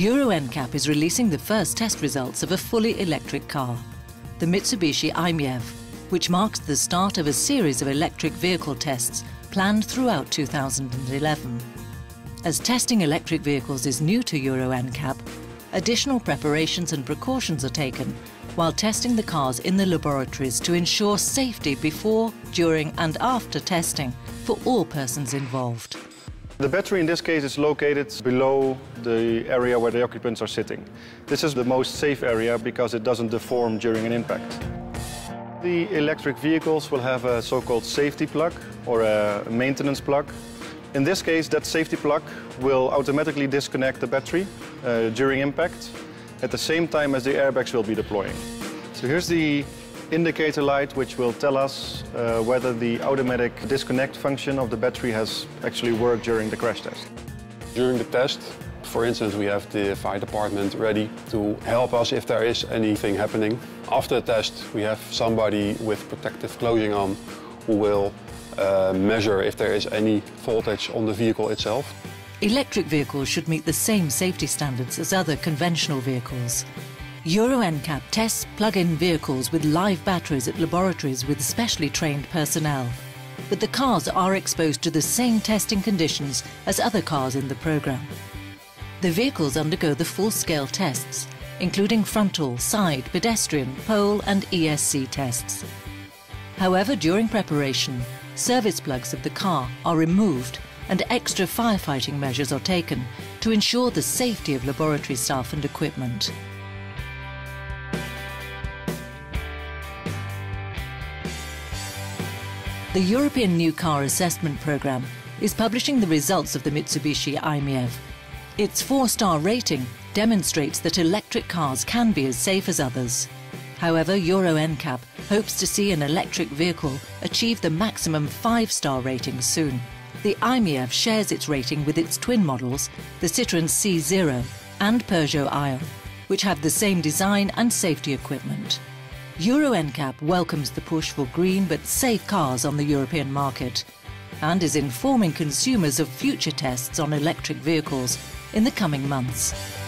Euro NCAP is releasing the first test results of a fully electric car, the Mitsubishi i-MiEV, which marks the start of a series of electric vehicle tests planned throughout 2011. As testing electric vehicles is new to Euro NCAP, additional preparations and precautions are taken while testing the cars in the laboratories to ensure safety before, during and after testing for all persons involved. The battery in this case is located below the area where the occupants are sitting. This is the most safe area because it doesn't deform during an impact. The electric vehicles will have a so-called safety plug or a maintenance plug. In this case, that safety plug will automatically disconnect the battery uh, during impact at the same time as the airbags will be deploying. So here's the indicator light which will tell us uh, whether the automatic disconnect function of the battery has actually worked during the crash test. During the test, for instance, we have the fire department ready to help us if there is anything happening. After the test, we have somebody with protective clothing on who will uh, measure if there is any voltage on the vehicle itself. Electric vehicles should meet the same safety standards as other conventional vehicles. Euro NCAP tests plug-in vehicles with live batteries at laboratories with specially trained personnel. But the cars are exposed to the same testing conditions as other cars in the programme. The vehicles undergo the full-scale tests, including frontal, side, pedestrian, pole and ESC tests. However, during preparation, service plugs of the car are removed and extra firefighting measures are taken to ensure the safety of laboratory staff and equipment. The European New Car Assessment Programme is publishing the results of the Mitsubishi i-MiEV. Its four-star rating demonstrates that electric cars can be as safe as others. However, Euro NCAP hopes to see an electric vehicle achieve the maximum five-star rating soon. The i-MiEV shares its rating with its twin models, the Citroën C-Zero and Peugeot Ion, which have the same design and safety equipment. Euro NCAP welcomes the push for green but safe cars on the European market and is informing consumers of future tests on electric vehicles in the coming months.